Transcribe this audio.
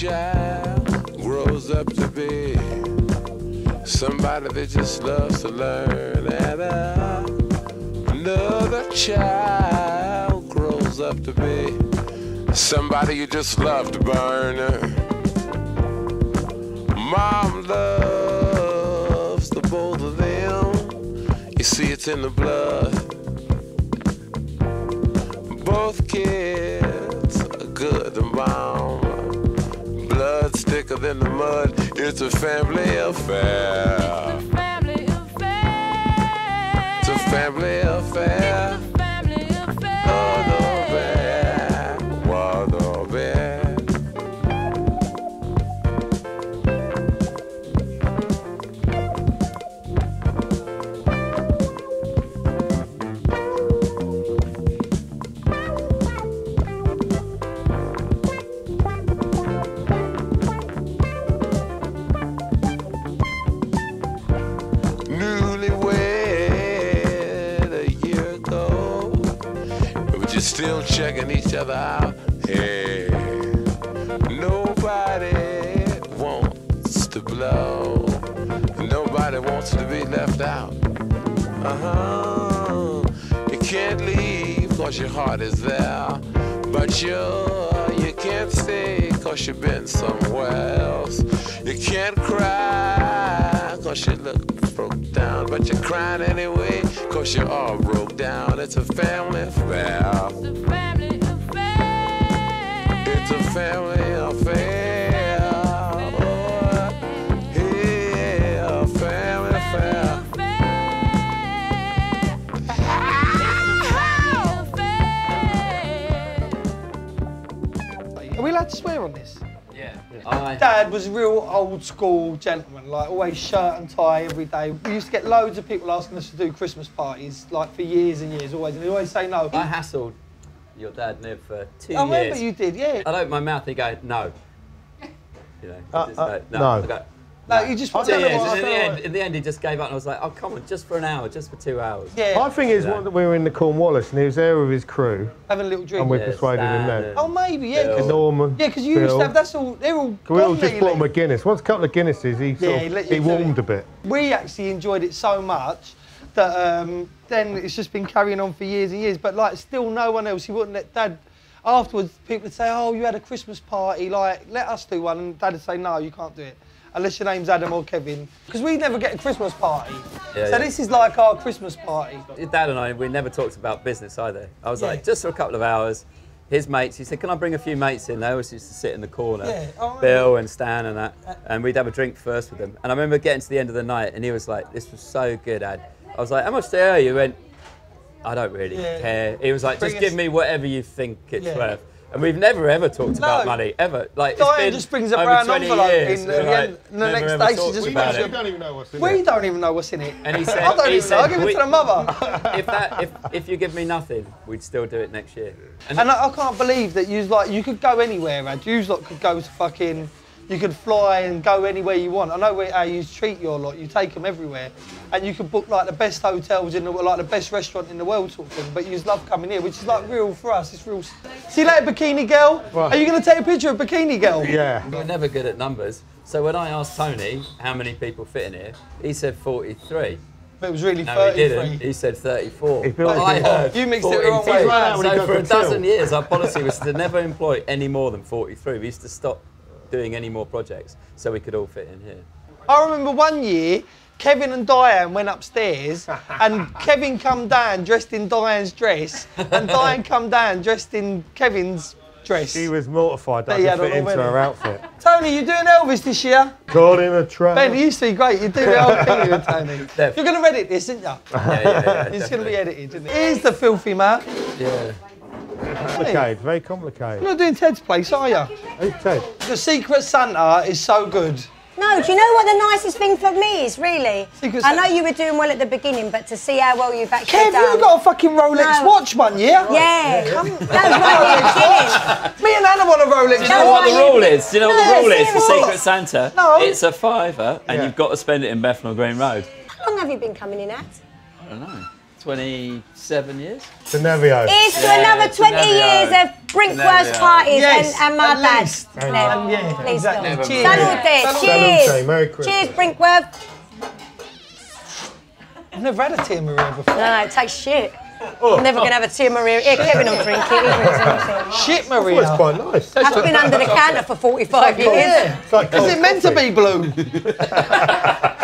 child grows up to be somebody that just loves to learn, and uh, another child grows up to be somebody you just love to burn. Mom loves the both of them. You see, it's in the blood. Both kids Blood thicker than the mud. It's a family affair. Family affair. It's a family affair. Still checking each other out. Hey, nobody wants to blow. Nobody wants to be left out. Uh huh. You can't leave cause your heart is there. But you, you can't stay cause you've been somewhere else. You can't cry cause you look broke down. But you're crying anyway cause you're all broke down. It's a family affair. The family affair. It's a family affair. Oh, a family affair. Are we allowed to swear on this? Yeah. I, Dad was a real old school gentleman, like always shirt and tie every day. We used to get loads of people asking us to do Christmas parties, like for years and years, always, and he always say no. I hassled your dad Niv for two I remember you did, yeah. I'd open my mouth and he'd go, no. You know, Uh, just uh, go, no. no. I'd go, No, you just I two don't know what- I in the, end, in the end, he just gave up and I was like, oh, come on, just for an hour, just for two hours. Yeah. My thing is, one that we were in the Cornwallis and he was there with his crew, having a little drink. and we Yeah, persuaded him Stan then. Oh, maybe, yeah. yeah. 'cause- Norman. Yeah, because you used to have, that's all, they're all We all just bought him a. Guinness. Once a couple of Guinnesses, he, sort Yeah, of- he let he warmed it. a bit. We actually enjoyed it so much that um, then it's just been carrying on for years and years. But like, still no one else, he wouldn't let Dad. Afterwards, people would say, "Oh, you had a Christmas party. Like, let us do one." And Dad would say, "No, you can't do it." Unless your name's Adam or Kevin, because we never get a Christmas party. Yeah, so yeah. this is like our Christmas party. Your Dad and I, we never talked about business either. I was Yeah. like, just for a couple of hours. His mates, he said, can I bring a few mates in? They always used to sit in the corner. Yeah, oh, Bill and Stan and that. Uh, and we'd have a drink first with them. And I remember getting to the end of the night and he was like, this was so good, Ad. I was like, how much do I owe you? He went, I don't really Yeah. care. He was like, just us- give me whatever you think it's Yeah. worth. And we've never ever talked about money, ever. Like, Diane it's been just brings a over brown 20 envelope years. in We're the like, end, and the next ever day she just about brings it. it. don't even know what's in We don't even know what's in it. And he said, I don't he even know. I'll said, give it to the mother. if that, if, if you give me nothing, we'd still do it next year. And, And I, I can't believe that you like you could go anywhere, Rad. You lot could go to fucking, you could fly and go anywhere you want. I know where, how you treat your lot. You take them everywhere, and you could book like the best hotels in the like the best restaurant in the world sort of thing. But you just love coming here, which is like real for us. It's real. See you later, bikini girl. Right. Are you going to take a picture of bikini girl? Yeah. We're never good at numbers. So when I asked Tony how many people fit in here, he said 43. But it was really No, 33. he didn't. He said 34. He But it I heard You mixed it the wrong way. He's run out when he So for a for dozen years, our policy was to never employ any more than 43. We used to stop doing any more projects so we could all fit in here. I remember one year, Kevin and Diane went upstairs, and Kevin come down dressed in Diane's dress, and Diane come down dressed in Kevin's dress. She was mortified that That I had could fit into already. her outfit. Tony, you doing Elvis this year? Caught in a trap. Ben, you used to be great. You do the whole thing with Tony. Def. You're going to edit this, aren't you? Yeah, yeah, yeah. It's going to be edited, isn't it? Here's the filthy man. Yeah. Complicated, very complicated. You're not doing Ted's place, are you? Who's Ted? The Secret Santa is so good. No, do you know what the nicest thing for me is, really? Secret I know you were doing well at the beginning, but to see how well you've actually Kev, done. you got a fucking Rolex No. watch one, yeah? Yeah, come, that was right at. Me and Anna want a Rolex Do you know what the rule is? Do you know what the rule is for. Secret Santa? No. It's a fiver and Yeah. you've got to spend it in Bethnal Green Road. How long have you been coming in at? I don't know. 27 years? Denevio. Here's to Yeah, another 20 Nevio. years of Brinkworth parties Yes, and, and my at dad. No, And yeah, please exactly. don't. Cheers. Salute, Salute, cheers. Merry Christmas. Cheers, Brinkworth. I've never had a Tia Maria before. No, no, it tastes shit. Oh. I'm never going to have a Tia Maria. Here, Kevin will drink it. He drinks anything. Shit, Well, Maria. it's quite nice. I've been under the counter for 45 years. yeah. It's like Is it meant to be blue?